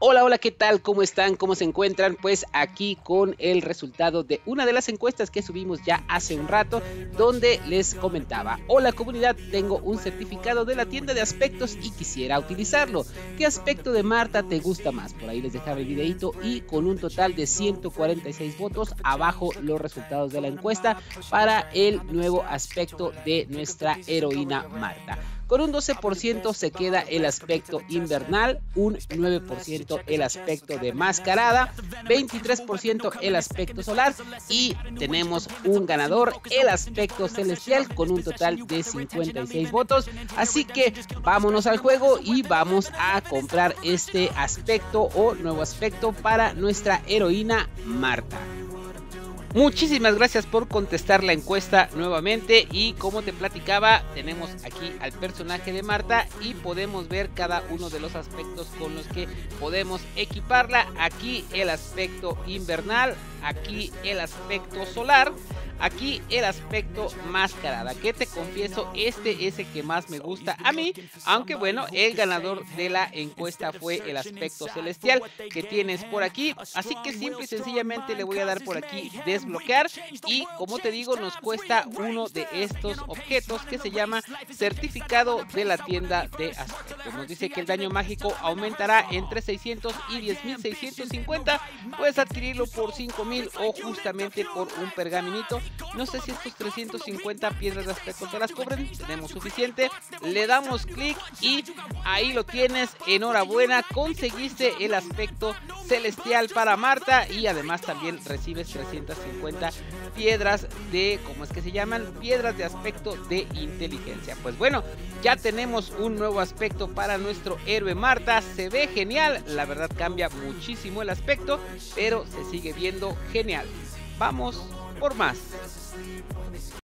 Hola, hola, ¿qué tal? ¿Cómo están? ¿Cómo se encuentran? Pues aquí con el resultado de una de las encuestas que subimos ya hace un rato, donde les comentaba, hola comunidad, tengo un certificado de la tienda de aspectos y quisiera utilizarlo. ¿Qué aspecto de Marta te gusta más? Por ahí les dejaba el videito y con un total de 146 votos, abajo los resultados de la encuesta para el nuevo aspecto de nuestra heroína Marta. Con un 12% se queda el aspecto invernal, un 9% el aspecto de mascarada, 23% el aspecto solar y tenemos un ganador, el aspecto celestial con un total de 56 votos. Así que vámonos al juego y vamos a comprar este aspecto o nuevo aspecto para nuestra heroína Marta. Muchísimas gracias por contestar la encuesta nuevamente y como te platicaba tenemos aquí al personaje de Marta y podemos ver cada uno de los aspectos con los que podemos equiparla. Aquí el aspecto invernal, aquí el aspecto solar Aquí el aspecto mascarada, que te confieso, este es el que más me gusta a mí, aunque bueno, el ganador de la encuesta fue el aspecto celestial que tienes por aquí, así que simple y sencillamente le voy a dar por aquí desbloquear y como te digo, nos cuesta uno de estos objetos que se llama certificado de la tienda de aspectos. Nos dice que el daño mágico aumentará entre 600 y 10.650, puedes adquirirlo por 5.000 o justamente por un pergaminito no sé si estos 350 piedras de aspecto te las cobren. Tenemos suficiente. Le damos clic y ahí lo tienes. Enhorabuena. Conseguiste el aspecto celestial para Marta. Y además también recibes 350 piedras de, ¿cómo es que se llaman? Piedras de aspecto de inteligencia. Pues bueno, ya tenemos un nuevo aspecto para nuestro héroe Marta. Se ve genial. La verdad cambia muchísimo el aspecto. Pero se sigue viendo genial. Vamos por más.